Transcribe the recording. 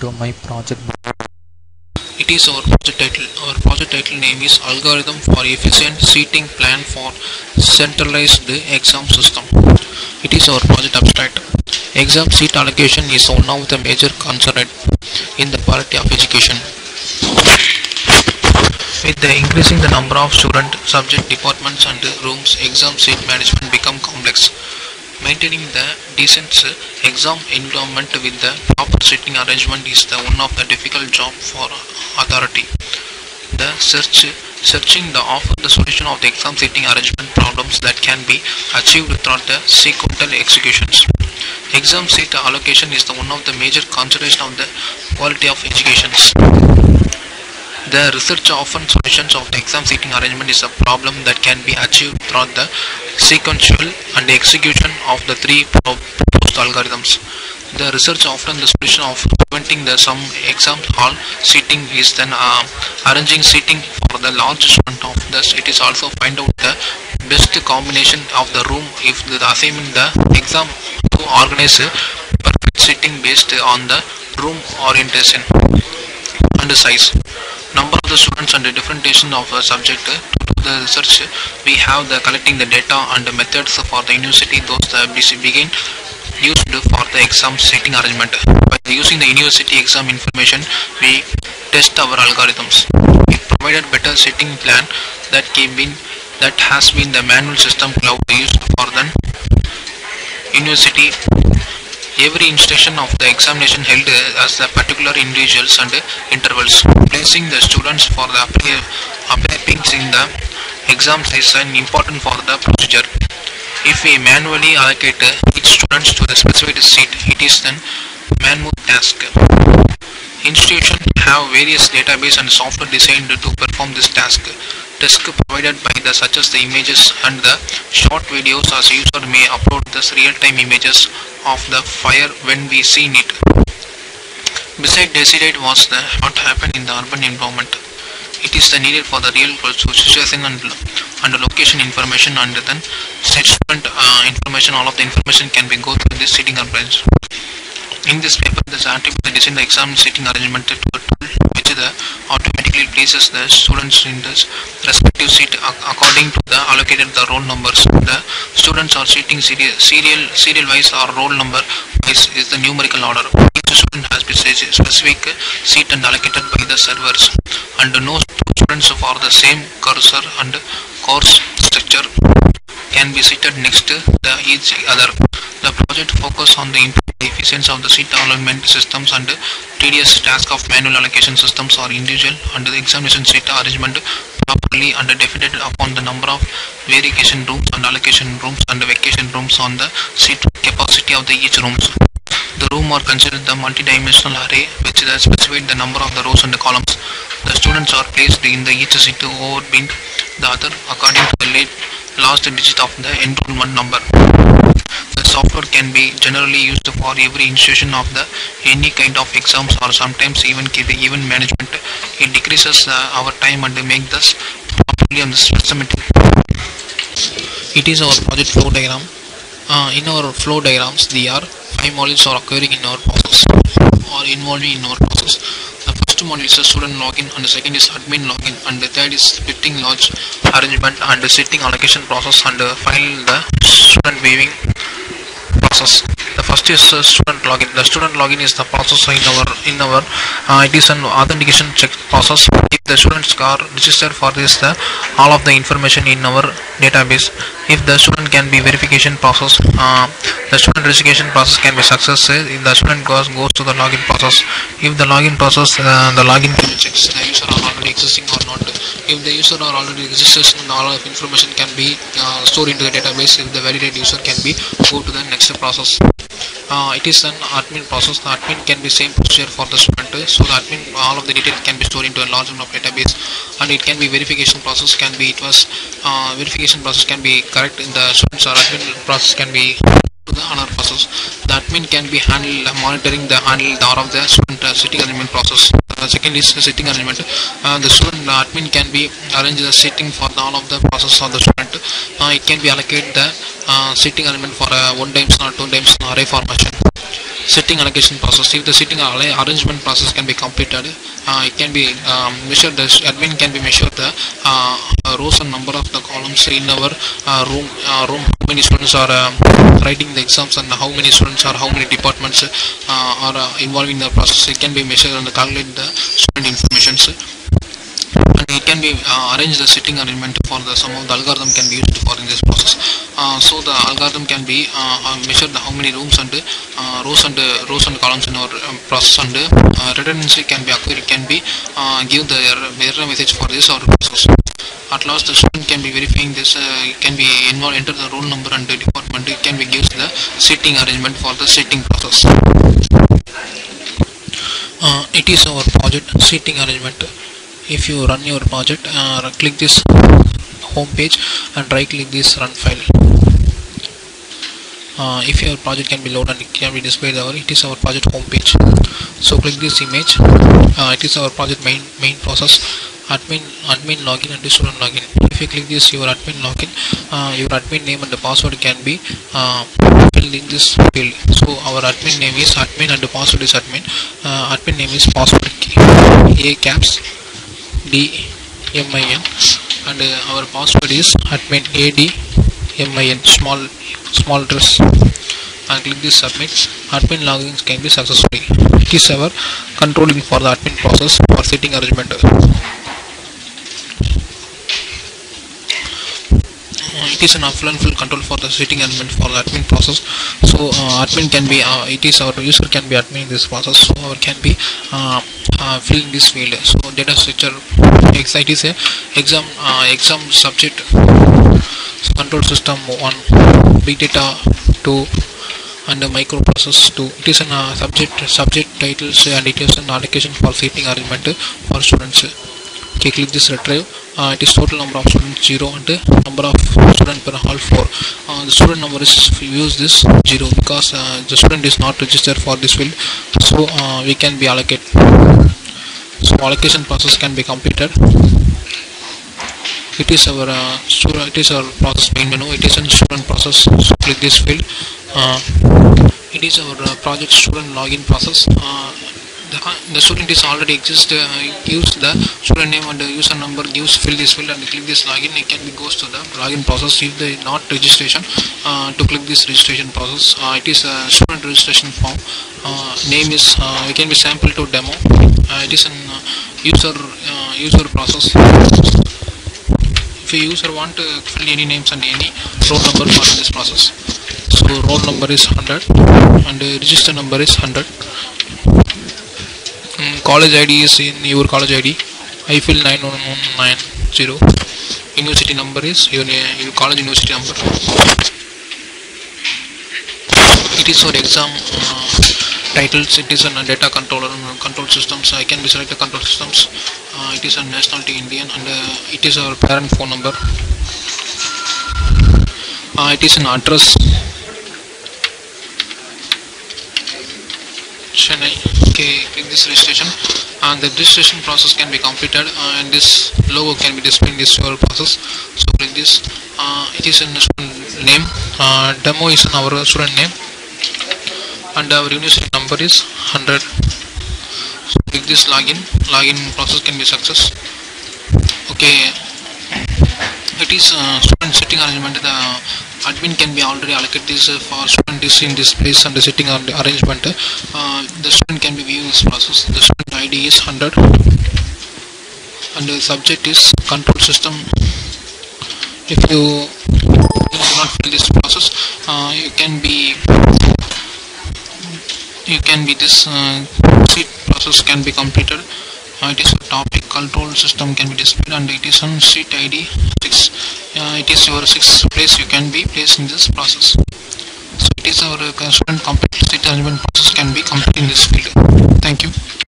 to my project It is our project title. Our project title name is Algorithm for Efficient Seating Plan for Centralized Exam System. It is our project abstract. Exam seat allocation is one of the major concerns in the quality of education. With the increasing the number of student, subject departments and rooms, exam seat management become complex. Maintaining the decent exam environment with the proper seating arrangement is the one of the difficult job for authority. The search searching the offer the solution of the exam seating arrangement problems that can be achieved throughout the sequential executions. Exam seat allocation is the one of the major consideration of the quality of educations. The research often solutions of the exam seating arrangement is a problem that can be achieved throughout the sequential and execution of the three proposed algorithms. The research often the solution of preventing the some exam hall seating is then uh, arranging seating for the large student of this. It is also find out the best combination of the room if the assignment the exam to organize perfect seating based on the room orientation and size number of the students and the differentiation of a subject uh, to do the research uh, we have the collecting the data and the methods for the university those the begin used for the exam setting arrangement. By using the university exam information we test our algorithms. It provided better setting plan that came in that has been the manual system cloud used for the university every instruction of the examination held uh, as the particular individuals and intervals placing the students for the appearance in the exams is an important for the procedure. If we manually allocate uh, each student to the specified seat it is then manual task. Institutions have various database and software designed to perform this task task provided by the such as the images and the short videos as user may upload this real-time images of the fire when we seen it. Beside decide was the what happened in the urban environment. It is the needed for the real world situation and, and location information and then student uh, information all of the information can be go through this sitting arrangement in this paper the scientific design the exam seating arrangement to which the places the students in the respective seat according to the allocated the roll numbers. The students are seating serial serial serial wise or roll number wise is the numerical order. Each student has been specific seat and allocated by the servers. And no students for the same cursor and course structure can be seated next to the each other. The project focus on the efficiency of the seat alignment systems and tedious task of manual allocation systems or individual and the examination seat arrangement properly and defined upon the number of variation rooms and allocation rooms and vacation rooms on the seat capacity of the each rooms. The room are considered the multi-dimensional array which specified the number of the rows and the columns. The students are placed in the each seat to overbind the other according to the late last digit of the enrollment number. The software can be generally used for every institution of the any kind of exams or sometimes even the event management. It decreases uh, our time and make this properly the systematic. It is our project flow diagram. Uh, in our flow diagrams, there are five modules are occurring in our process or involving in our process. The first module is student login and the second is admin login and the third is splitting large arrangement and setting allocation process and uh, finally the student viewing process. The first is uh, student login. The student login is the process in our in our uh, it is an authentication check process. The students are registered for this, the all of the information in our database. If the student can be verification process, uh, the student registration process can be success. If the student goes goes to the login process, if the login process uh, the login checks the user are already existing or not. If the user are already existing, all of information can be uh, stored into the database. If the validated user can be go to the next process. Uh, it is an admin process. The admin can be same procedure for the student. So the admin all of the details can be stored into a large amount of database, and it can be verification process. Can be it was uh, verification process can be correct in the students or admin process can be to the process. The admin can be handle monitoring the handle the of the student uh, sitting arrangement process. Uh, second is sitting arrangement. Uh, the student admin can be arrange the sitting for all of the process of the student. it can be allocate the sitting arrangement for one dimensional or two dimensional array formation. sitting allocation process if the sitting arrangement process can be completed uh, it can be um, measured the admin can be measured the uh, rows and number of the columns in our uh, room uh, room how many students are uh, writing the exams and how many students are how many departments uh, are uh, involved in the process. It can be measured and calculate the student informations. And it can be uh, arrange the sitting arrangement for the some of the algorithm can be used for in this process. Uh, so the algorithm can be uh, uh, measure the how many rooms and uh, rows and uh, rows and columns in our um, process and uh, redundancy can be acquired can be uh, give the error, error message for this or process at last the student can be verifying this uh, can be involved enter the roll number and the department. It can be gives the seating arrangement for the seating process. Uh, it is our project seating arrangement. If you run your project uh, click this home page and right click this run file. Uh, if your project can be loaded and it can be displayed our it is our project home page. So click this image. Uh, it is our project main main process admin admin login and student login. If you click this your admin login uh, your admin name and the password can be uh, filled in this field. So our admin name is admin and the password is admin. Uh, admin name is password key. A caps d m i n. And uh, our password is admin a d m i n. Small small address. And click this submit. Admin logins can be successfully. It is our controlling for the admin process for setting arrangement it is an and full control for the setting arrangement for the admin process. So uh, admin can be uh, it is our user can be admin in this process. So our can be uh, filling this field. So data structure it is a exam exam subject. So control system one big data two and the microprocess 2 it is an uh, subject subject titles and it is an allocation for seating arrangement for students okay click this retrieve uh, it is total number of students 0 and number of student per hall 4 uh, the student number is use this 0 because uh, the student is not registered for this field so uh, we can be allocate so allocation process can be completed. It is our uh, student it is our process main menu. It is a student process so click this field. Uh, it is our project student login process the, the student is already exist uh, use the student name and the user number gives fill this field and click this login. It can be goes to the login process if they not registration uh, to click this registration process. Uh, it is a student registration form. Uh, name is uh, it can be sample to demo. Uh, it is an user user process. If a user want to fill any names and any roll number for this process. So roll number is 100 and register number is 100 mm, college id is in your college id i fill 91190 university number is your, your college university number. It is for exam uh, titles. It is a data controller and control systems. I can be select the control systems. Uh, it is a nationality indian and uh, it is our parent phone number. Uh, it is an address chennai okay click this registration and the registration process can be completed uh, and this logo can be displayed in this your process. So click this uh, it is in student name uh, demo is in our student name and our university number is 100 so click this login login process can be success. Okay. It is uh, student setting arrangement the admin can be already allocate this uh, for student is in this place and the setting ar- arrangement uh, the student can be viewing this process. The student id is 100 and the subject is control system. If you do not fill this process uh, you can be you can be this uh, seat process can be completed. Uh, it is topic control system can be displayed and it is on seat id 6 uh, it is your 6 place you can be placed in this process. So it is our uh, student complete seat arrangement process can be completed in this field. Thank you